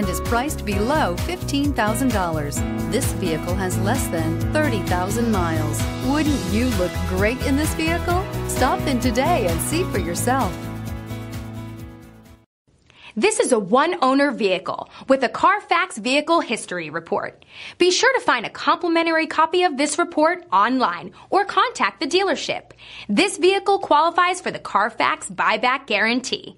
and is priced below $15,000. This vehicle has less than 30,000 miles. Wouldn't you look great in this vehicle? Stop in today and see for yourself. This is a one owner vehicle with a Carfax Vehicle History Report. Be sure to find a complimentary copy of this report online or contact the dealership. This vehicle qualifies for the Carfax Buyback Guarantee.